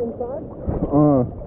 inside? Uh.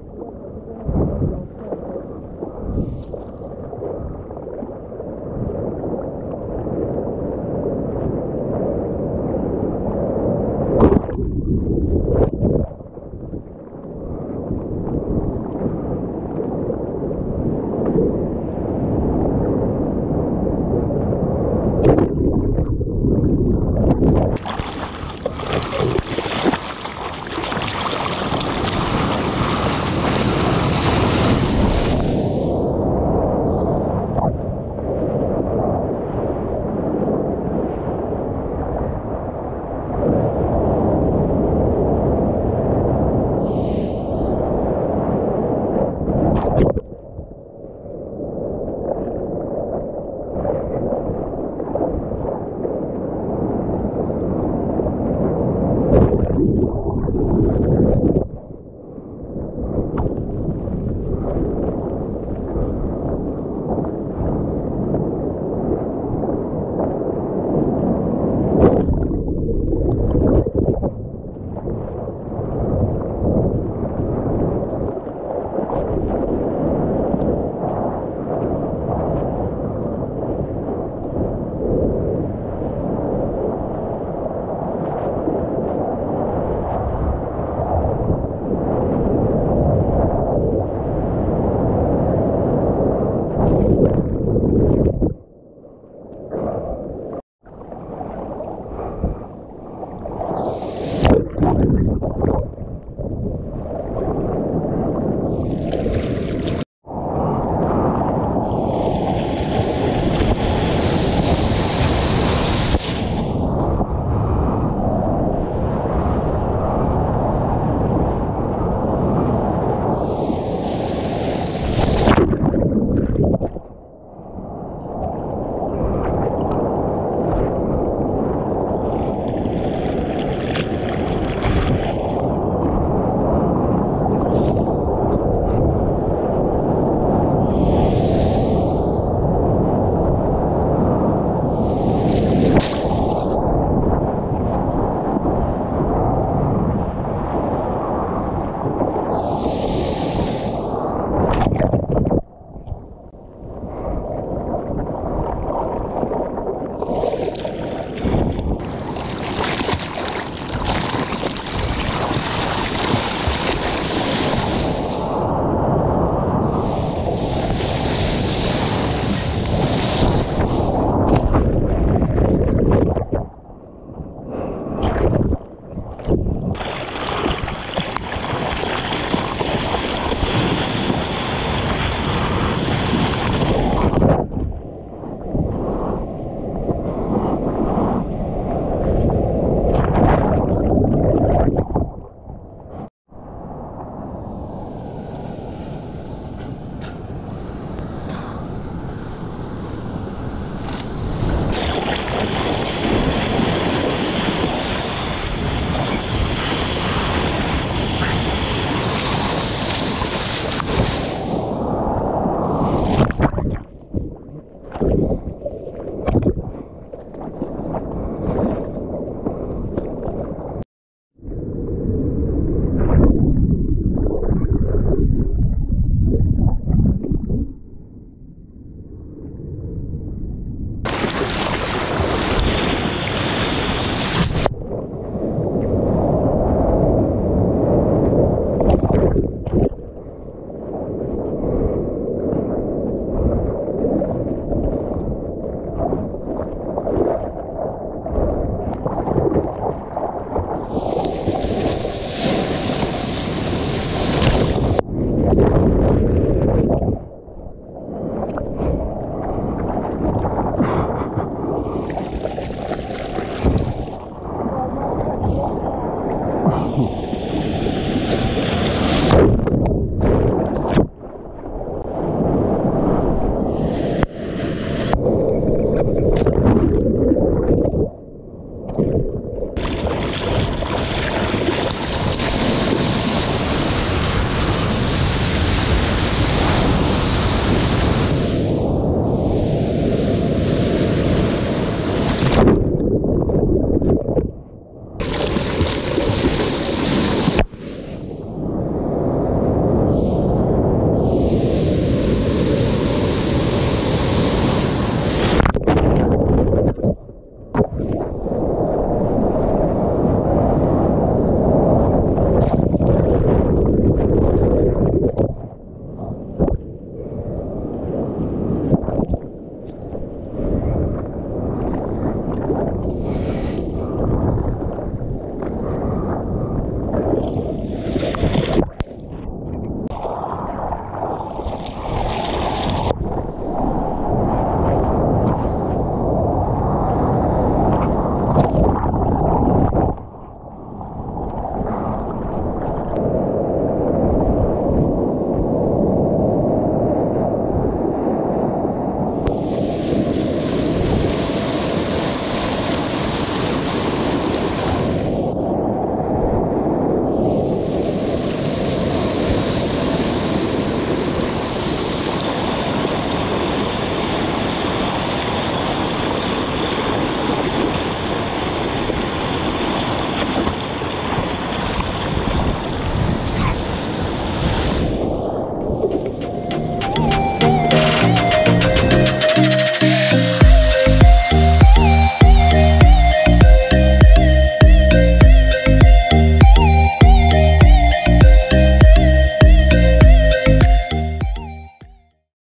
you